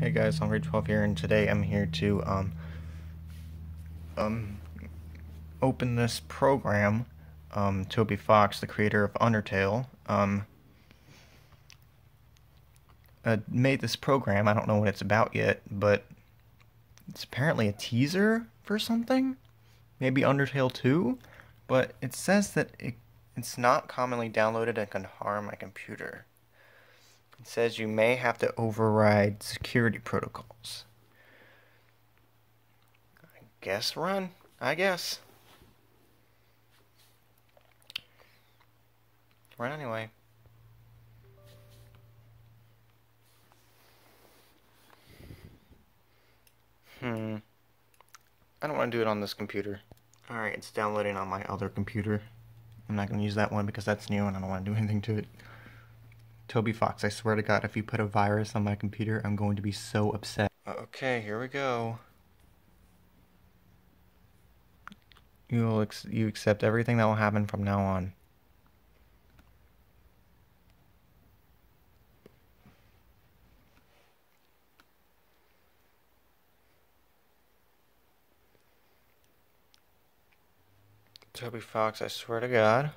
Hey guys, Hungry12 here, and today I'm here to um um open this program. Um, Toby Fox, the creator of Undertale, um uh, made this program. I don't know what it's about yet, but it's apparently a teaser for something. Maybe Undertale 2, but it says that it, it's not commonly downloaded and can harm my computer. It says you may have to override security protocols. I guess run. I guess. Run anyway. Hmm. I don't want to do it on this computer. Alright, it's downloading on my other computer. I'm not going to use that one because that's new and I don't want to do anything to it. Toby Fox, I swear to God, if you put a virus on my computer, I'm going to be so upset. Okay, here we go. You will you accept everything that will happen from now on. Toby Fox, I swear to God.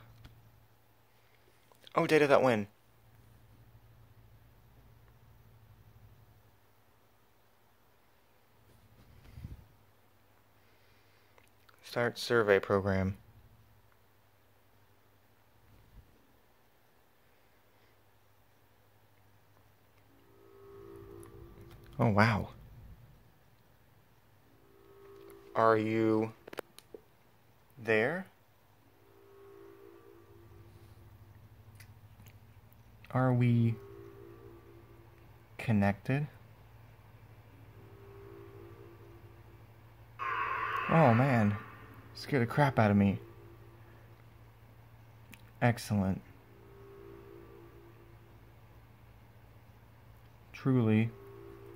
Oh, data that win. Start survey program. Oh, wow. Are you there? Are we connected? Oh man, scared the crap out of me. Excellent. Truly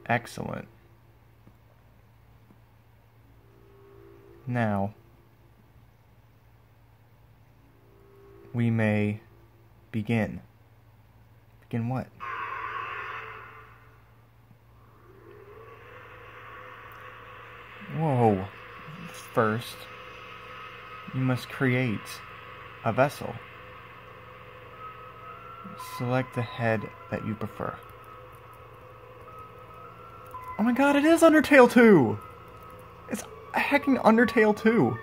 excellent. Now, we may begin. Begin what? Whoa. First, you must create a vessel. Select the head that you prefer. Oh my god, it is Undertale 2! It's a hecking Undertale 2!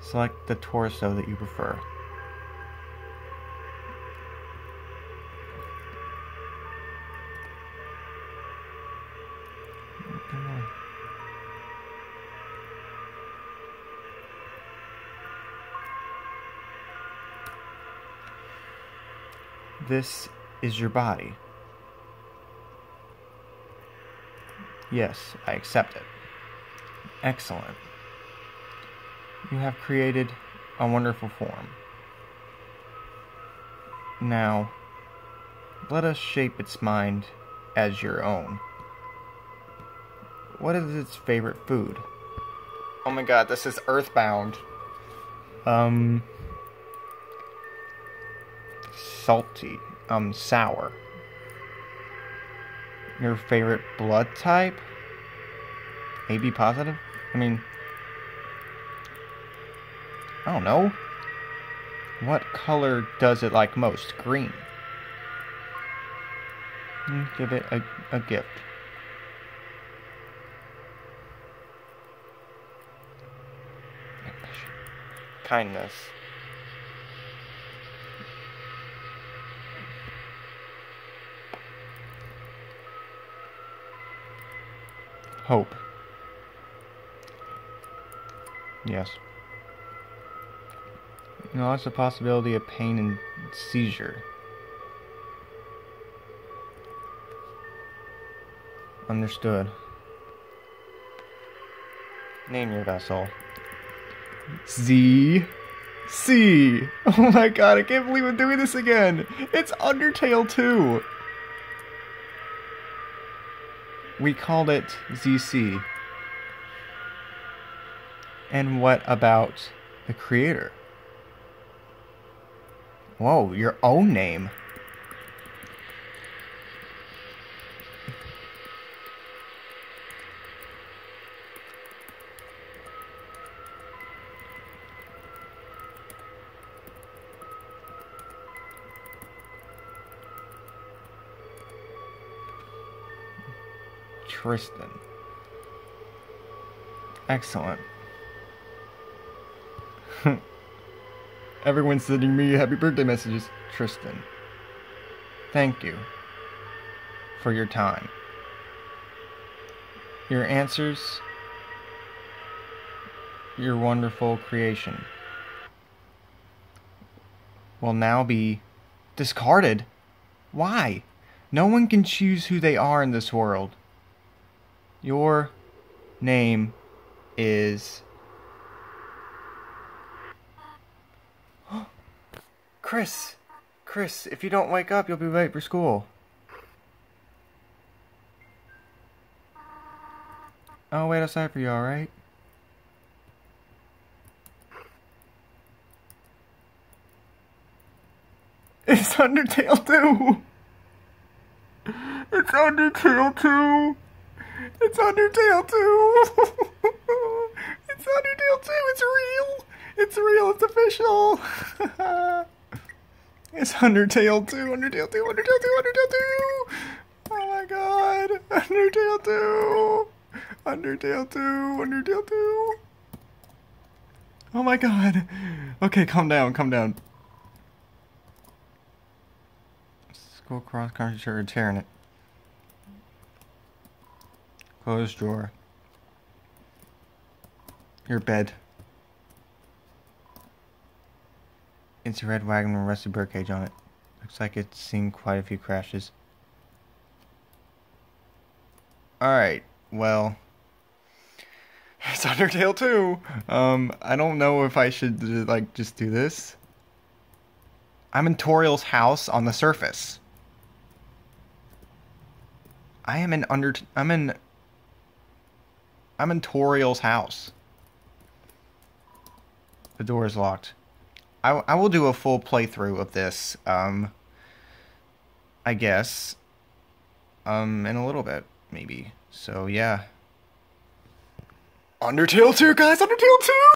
Select the torso that you prefer. This is your body. Yes, I accept it. Excellent. You have created a wonderful form. Now, let us shape its mind as your own. What is its favorite food? Oh my god, this is Earthbound. Um. Salty. Um, sour. Your favorite blood type? AB positive? I mean, I don't know. What color does it like most? Green. Give it a, a gift. Kindness. Hope. Yes. That's a possibility of pain and seizure. Understood. Name your vessel. Z. C. Oh my god, I can't believe I'm doing this again. It's Undertale 2. We called it ZC. And what about the creator? Whoa, your own name. Tristan. Excellent. Everyone's sending me happy birthday messages. Tristan. Thank you for your time. Your answers, your wonderful creation will now be discarded. Why? No one can choose who they are in this world. Your name is. Kris! Kris, if you don't wake up, you'll be late for school. Oh, I'll wait outside for you, alright? It's Undertale 2! It's Undertale 2! It's Undertale 2! it's Undertale 2! It's real! It's real! It's official! it's Undertale 2! Undertale 2! Undertale 2! Undertale 2! Oh my god! Undertale 2! Undertale 2! Undertale 2! Oh my god! Okay, calm down, calm down. School cross country tearing it. Closed drawer. Your bed. It's a red wagon with a rusty birdcage on it. Looks like it's seen quite a few crashes. Alright, well. It's Undertale 2! Um, I don't know if I should, like, just do this. I'm in Toriel's house on the surface. I am in under. I'm in. I'm in Toriel's house. The door is locked. I, I will do a full playthrough of this. Um. I guess. Um, in a little bit, maybe. So yeah. Undertale 2, guys! Undertale 2!